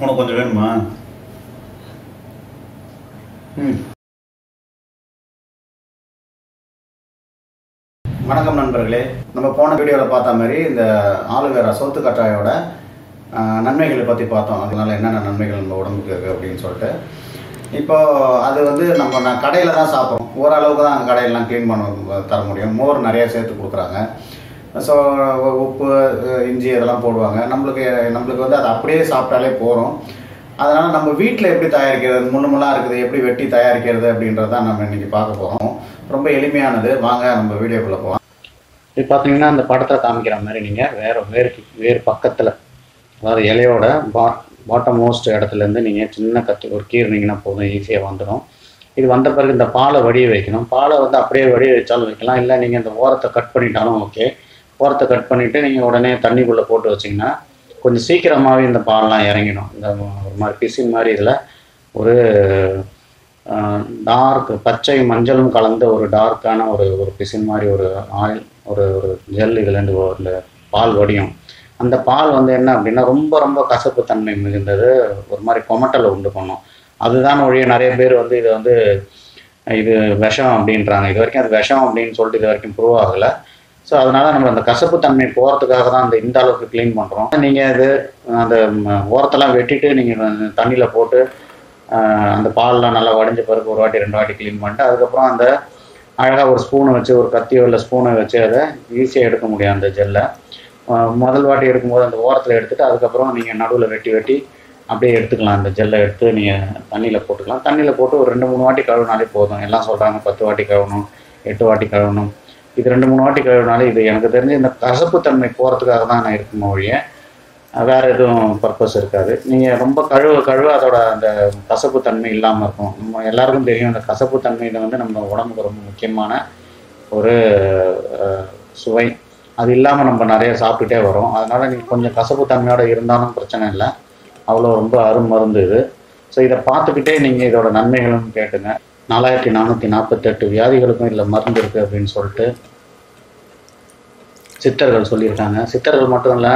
உனக்கு கொஞ்சம் வேணுமா? ம். வணக்கம் நண்பர்களே. நம்ம போன வீடியோவில் பார்த்த மாதிரி இந்த ஆலுவேரா சோத்து கட்டாயோட நன்மைகளை பற்றி பார்த்தோம். அதனால என்னென்ன நன்மைகள் நம்ம உடம்புக்கு இருக்குது அப்படின்னு சொல்லிட்டு. இப்போ அது வந்து நம்ம நான் கடையில் தான் சாப்பிட்றோம். ஓரளவுக்கு தான் அந்த கடையெல்லாம் க்ளீன் பண்ண தர முடியும். மோர் நிறைய சேர்த்து கொடுக்குறாங்க. ஸோ உப்பு இஞ்சி இதெல்லாம் போடுவாங்க. நம்மளுக்கு நம்மளுக்கு வந்து அது அப்படியே சாப்பிட்டாலே போகிறோம் அதனால் நம்ம வீட்டில் எப்படி தயாரிக்கிறது முள்ளு இருக்குது எப்படி வெட்டி தயாரிக்கிறது அப்படின்றத நம்ம இன்றைக்கி பார்க்க போகிறோம் ரொம்ப எளிமையானது. வாங்க நம்ம வீடியோக்குள்ளே போகலாம் இது பார்த்தீங்கன்னா அந்த படத்தில் காமிக்கிற மாதிரி நீங்கள் வேறு வேறு வேறு பக்கத்தில் அதாவது இலையோட பா பாட்டம் மோஸ்ட் இடத்துலேருந்து நீங்கள் சின்ன கத்தி ஒரு கீறினீங்கன்னா போதும் ஈஸியாக வந்துடும். இது வந்த பிறகு இந்த பாலை வடிய வைக்கணும். பாலை வந்து அப்படியே வடிய வச்சாலும் வைக்கலாம். இல்லை நீங்கள் இந்த ஓரத்தை கட் பண்ணிட்டாலும் ஓகே ஓரத்தை கட் பண்ணிவிட்டு நீங்கள் உடனே தண்ணிக்குள்ளே போட்டு வச்சிங்கன்னா கொஞ்சம் சீக்கிரமாகவே இந்த பால்லாம் இறங்கிடும். இந்த ஒரு மாதிரி பிசின் மாதிரி இதில் ஒரு டார்க் பச்சை மஞ்சளும் கலந்த ஒரு டார்க்கான ஒரு ஒரு பிசின் மாதிரி ஒரு ஆயில் ஒரு ஒரு ஜெல் இதுலேருந்து இந்த பால் வடியும். அந்த பால் வந்து என்ன அப்படின்னா ரொம்ப ரொம்ப கசப்பு தன்மை மிகுந்தது. ஒரு மாதிரி கொமட்டலை உண்டு பண்ணும். அதுதான் ஒழிய நிறைய பேர் வந்து இதை வந்து இது விஷம் அப்படின்றாங்க. இது வரைக்கும் அது விஷம் அப்படின்னு சொல்லிட்டு இது வரைக்கும் ப்ரூவ் ஆகலை. ஸோ அதனால நம்ம அந்த கசப்பு தன்மை போகிறதுக்காக தான் அந்த இந்த அளவுக்கு க்ளீன் பண்ணுறோம் நீங்கள் இது அந்த ஓரத்தெல்லாம் வெட்டிட்டு நீங்கள் தண்ணியில் போட்டு அந்த பால்லாம் நல்லா வடிஞ்ச பிறகு ஒரு வாட்டி ரெண்டு வாட்டி க்ளீன் பண்ணிட்டு அதுக்கப்புறம் அந்த அழகாக ஒரு ஸ்பூனை வச்சு ஒரு கத்தியோ இல்லை ஸ்பூனை வச்சு அதை ஈஸியாக எடுக்க முடியும் அந்த ஜெல்லை முதல் வாட்டி எடுக்கும்போது அந்த ஓரத்தில் எடுத்துகிட்டு அதுக்கப்புறம் நீங்கள் நடுவில் வெட்டி வெட்டி அப்படியே எடுத்துக்கலாம். அந்த ஜெல்லை எடுத்து நீங்கள் தண்ணியில் போட்டுக்கலாம். தண்ணியில் போட்டு ஒரு ரெண்டு மூணு வாட்டி கழுவினாலே போதும். எல்லாம் சொல்கிறாங்க பத்து வாட்டி கழுவணும் எட்டு வாட்டி கழுவணும். இது ரெண்டு மூணு வாட்டி கழுவினாலே இது எனக்கு தெரிஞ்சு இந்த கசப்பு தன்மை போகிறதுக்காக தான் நான் இருக்குமோ ஒழிய வேறு எதுவும் பர்பஸ் இருக்காது. நீங்கள் ரொம்ப கழுவ கழுவ அதோட அந்த கசப்பு தன்மை இல்லாமல் இருக்கும். நம்ம எல்லாருக்கும் தெரியும் அந்த கசப்பு தன்மையில் வந்து நம்ம உடம்புக்கு ரொம்ப முக்கியமான ஒரு சுவை. அது இல்லாமல் நம்ம நிறைய சாப்பிட்டுட்டே வரோம். அதனால் நீங்கள் கொஞ்சம் கசப்பு தன்மையோட இருந்தாலும் பிரச்சனை இல்லை. அவ்வளோ ரொம்ப அருமருந்து இது. ஸோ இதை பார்த்துக்கிட்டே நீங்கள் இதோட நன்மைகளும் கேட்டுங்க. நாலாயிரத்தி நானூற்றி நாற்பத்தெட்டு வியாதிகளுக்கும் இதில் மருந்து இருக்குது அப்படின்னு சொல்லிட்டு சித்தர்கள் சொல்லியிருக்காங்க. சித்தர்கள் மட்டும் இல்லை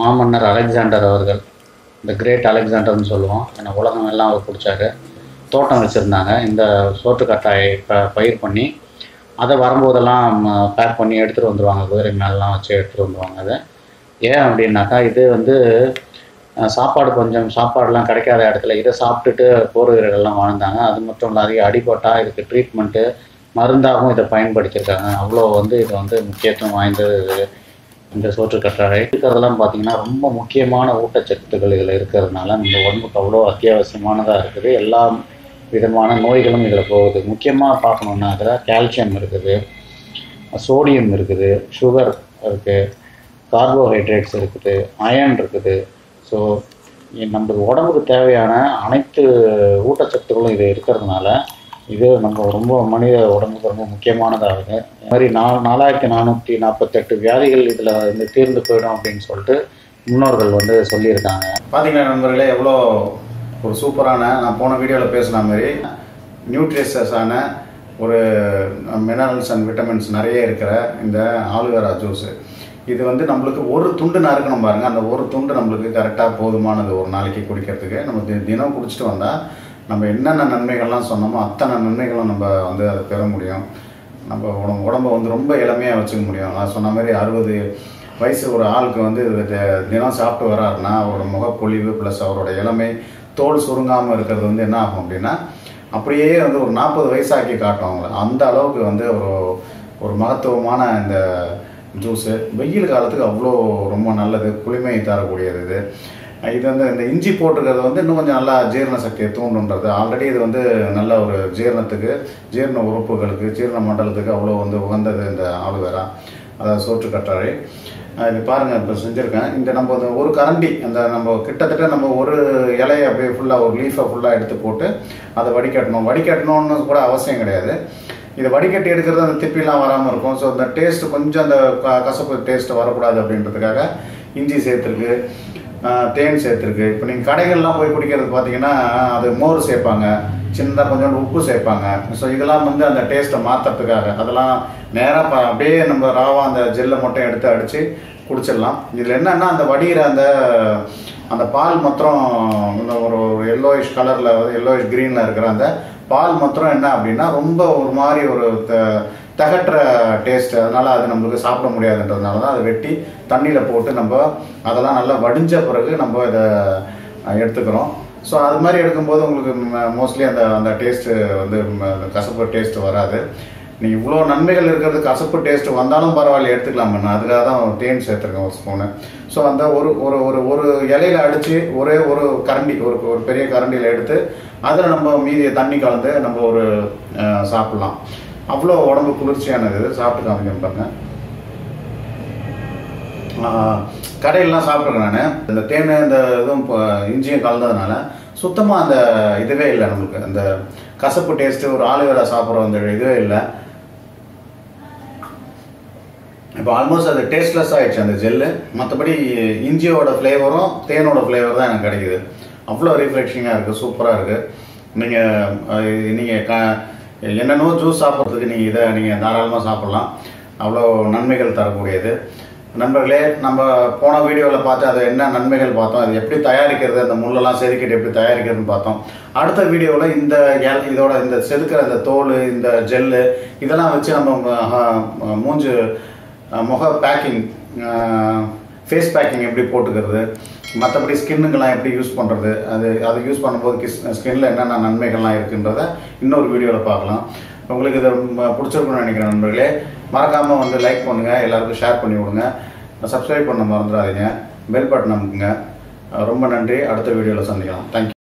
மாமன்னர் அலெக்சாண்டர் அவர்கள் இந்த கிரேட் அலெக்சாண்டர்னு சொல்லுவோம். ஏன்னா உலகம் எல்லாம் அவர் பிடிச்சாரு தோட்டம் வச்சுருந்தாங்க. இந்த சோற்றுக்கட்டாயை ப பயிர் பண்ணி அதை வரும்போதெல்லாம் பேக் பண்ணி எடுத்துகிட்டு வந்துடுவாங்க குதிரை மேலெலாம் வச்சு எடுத்துகிட்டு வந்துடுவாங்க அதை. ஏன் அப்படின்னாக்கா இது வந்து சாப்பாடு கொஞ்சம் சாப்பாடுலாம் கிடைக்காத இடத்துல இதை சாப்பிட்டுட்டு போர் வீரர்கள்லாம் வாழ்ந்தாங்க. அது மட்டும் இல்லை அதிக அடிபட்டா இதுக்கு ட்ரீட்மெண்ட்டு மருந்தாகவும் இதை பயன்படுத்தியிருக்காங்க. அவ்வளோ வந்து இது வந்து முக்கியத்துவம் வாய்ந்தது இது இந்த சோற்றுக்கற்றாழை இருக்கிறதெல்லாம் பார்த்தீங்கன்னா ரொம்ப முக்கியமான ஊட்டச்சத்துக்கள் இதில் இருக்கிறதுனால நம்ம உடம்புக்கு அவ்வளோ அத்தியாவசியமானதாக இருக்குது. எல்லா விதமான நோய்களும் இதில் போகுது. முக்கியமாக பார்க்கணுன்னா அதில் கால்சியம் இருக்குது சோடியம் இருக்குது சுகர் இருக்குது கார்போஹைட்ரேட்ஸ் இருக்குது அயன் இருக்குது ஸோ நம்ம உடம்புக்கு தேவையான அனைத்து ஊட்டச்சத்துக்களும் இது இருக்கிறதுனால இது நம்ம ரொம்ப மனித உடம்புக்கு ரொம்ப முக்கியமானதாகுது. இது மாதிரி நா நாலாயிரத்தி நானூற்றி நாற்பத்தெட்டு வியாதிகள் இதில் வந்து தீர்ந்து போயிடும் அப்படின்னு சொல்லிட்டு முன்னோர்கள் வந்து சொல்லியிருக்காங்க. பார்த்தீங்கன்னா நண்பர்களே எவ்வளோ ஒரு சூப்பரான நான் போன வீடியோவில் பேசின மாதிரி நியூட்ரிஷஸான ஒரு மினரல்ஸ் அண்ட் விட்டமின்ஸ் நிறைய இருக்கிற இந்த ஆலுவேரா ஜூஸு இது வந்து நம்மளுக்கு ஒரு துண்டு நறுக்கணும் பாருங்க. அந்த ஒரு துண்டு நம்மளுக்கு கரெக்டாக போதுமானது ஒரு நாளைக்கு குடிக்கிறதுக்கு. நம்ம தி- தினம் குடிச்சிட்டு வந்தால் நம்ம என்னென்ன நன்மைகள்லாம் சொன்னோமோ அத்தனை நன்மைகளும் நம்ம வந்து அதை பெற முடியும். நம்ம உடம்பு உடம்பை வந்து ரொம்ப இளமையாக வச்சுக்க முடியும். நான் சொன்ன மாதிரி அறுபது வயசு ஒரு ஆளுக்கு வந்து தினம் சாப்பிட்டு வராருன்னா அவரோட முகப்பொழிவு ப்ளஸ் அவரோட இளமை தோல் சுருங்காமல் இருக்கிறது வந்து என்ன ஆகும் அப்படின்னா அப்படியே வந்து ஒரு நாற்பது வயசாக்கி காட்டும் அவங்கள. அந்த அளவுக்கு வந்து ஒரு ஒரு மகத்துவமான இந்த ஜூஸு. வெயில் காலத்துக்கு அவ்வளோ ரொம்ப நல்லது குளிமை தரக்கூடியது இது. இது வந்து இந்த இஞ்சி போட்டிருக்கிறது வந்து இன்னும் கொஞ்சம் நல்லா ஜீரண சக்தியை தூண்டுன்றது. ஆல்ரெடி இது வந்து நல்ல ஒரு ஜீரணத்துக்கு ஜீரண உறுப்புகளுக்கு ஜீரண மண்டலத்துக்கு அவ்வளோ வந்து உகந்தது இந்த ஆலுவேரா. அதாவது சோற்று கற்றாழை. இது பாருங்கள் இப்போ செஞ்சுருக்கேன். இந்த நம்ம ஒரு கரண்டி அந்த நம்ம கிட்டத்தட்ட நம்ம ஒரு இலையை அப்படியே ஃபுல்லாக ஒரு லீஃபை ஃபுல்லாக எடுத்து போட்டு அதை வடிகட்டணும். வடிகட்டணும்னு கூட அவசியம் கிடையாது. இதை வடிகட்டி எடுக்கிறது அந்த திப்பிலாம் வராமல் இருக்கும். ஸோ அந்த டேஸ்ட் கொஞ்சம் அந்த க- கசப்பு டேஸ்ட் வரக்கூடாது அப்படின்றதுக்காக இஞ்சி சேர்த்துருக்கு தேன் சேர்த்துருக்கு. இப்போ நீங்கள் கடைகள்லாம் போய் குடிக்கிறது பார்த்தீங்கன்னா அது மோர் சேர்ப்பாங்க சின்னதாக கொஞ்சோண்டு உப்பு சேர்ப்பாங்க. ஸோ இதெல்லாம் வந்து அந்த டேஸ்ட்டை மாற்றுறதுக்காக அதெல்லாம் நேராக அப்படியே நம்ம ராவா அந்த ஜெல்லை மட்டும் எடுத்து அடித்து குடிச்சிடலாம். இதில் என்னன்னா அந்த வடிகிற அந்த அந்த பால் மாத்திரம் இந்த ஒரு எல்லோயிஷ் கலரில் எல்லோயிஷ் க்ரீனில் இருக்கிற அந்த பால் மாத்திரம் என்ன அப்படின்னா ரொம்ப ஒரு மாதிரி ஒரு த- தகட்டுற டேஸ்ட் அதனால அது நம்மளுக்கு சாப்பிட முடியாதுன்றதுனால தான் அதை வெட்டி தண்ணியில் போட்டு நம்ம அதெல்லாம் நல்லா வடிஞ்ச பிறகு நம்ம இதை எடுத்துக்கிறோம். ஸோ அது மாதிரி எடுக்கும்போது உங்களுக்கு மோஸ்ட்லி அந்த அந்த டேஸ்ட்டு வந்து அந்த கசப்பு டேஸ்ட் வராது. நீ இவ்வளோ நன்மைகள் இருக்கிறது கசப்பு டேஸ்ட் வந்தாலும் பரவாயில்ல எடுத்துக்கலாம் நான் அதுக்காக தான் தேன் சேர்த்துருக்கேன் ஒரு ஸ்பூனு ஸோ அந்த ஒரு ஒரு ஒரு ஒரு இலையில அடித்து ஒரே ஒரு கரண்டி ஒரு ஒரு பெரிய கரண்டியில் எடுத்து அதில் நம்ம மீதி தண்ணி கலந்து நம்ம ஒரு சாப்பிட்லாம். அவ்வளோ உடம்பு குளிர்ச்சியானது சாப்பிட்டு காமிக்கணும் பாருங்க. கடையிலலாம் சாப்பிட்ருக்கேன் நான். இந்த தேன் இந்த இதுவும் இப்போ இஞ்சியும் கலந்ததுனால சுத்தமாக அந்த இதுவே இல்லை நம்மளுக்கு. அந்த கசப்பு டேஸ்ட்டு ஒரு ஆலுவேரா சாப்பிட்ற அந்த இதுவே இல்லை. இப்போ ஆல்மோஸ்ட் அது டேஸ்ட்லெஸ் ஆயிடுச்சு அந்த ஜெல்லு மற்றபடி இஞ்சியோட ஃப்ளேவரும் தேனோட ஃப்ளேவர் தான் எனக்கு கிடைக்குது. அவ்வளோ ரிஃப்ரெஷிங்காக இருக்குது சூப்பராக இருக்குது நீங்கள் நீங்கள் க என்னென்னோ ஜூஸ் சாப்பிட்றதுக்கு நீங்கள் இதை நீங்கள் தாராளமாக சாப்பிட்லாம். அவ்வளோ நன்மைகள் தரக்கூடியது. நண்பர்களே நம்ம போன வீடியோவில் பார்த்து அது என்ன நன்மைகள் பார்த்தோம் அது எப்படி தயாரிக்கிறது அந்த முள்ளெல்லாம் செதுக்கிட்டு எப்படி தயாரிக்கிறதுன்னு பார்த்தோம். அடுத்த வீடியோவில் இந்த ஏல்- இதோட இந்த செதுக்கிற இந்த தோல் இந்த ஜெல்லு இதெல்லாம் வச்சு நம்ம மூஞ்சு முக பேக்கிங் ஃபேஸ் பேக்கிங் எப்படி போட்டுக்கிறது? மற்றபடி ஸ்கின்னுங்கெல்லாம் எப்படி யூஸ் பண்ணுறது அது அதை யூஸ் பண்ணும்போது கிஸ் ஸ்கின்னில் என்னென்ன நன்மைகள்லாம் இருக்குன்றத இன்னொரு வீடியோவில் பார்க்கலாம். உங்களுக்கு இதை ரொம்ப நினைக்கிறேன் நண்பர்களே. மறக்காமல் வந்து லைக் பண்ணுங்கள் எல்லாருக்கும் ஷேர் பண்ணி விடுங்க. சப்ஸ்கிரைப் பண்ண மறந்துடாதீங்க. பெல் பட்டன் அமுக்குங்க. ரொம்ப நன்றி. அடுத்த வீடியோவில் சந்திக்கலாம். தேங்க்யூ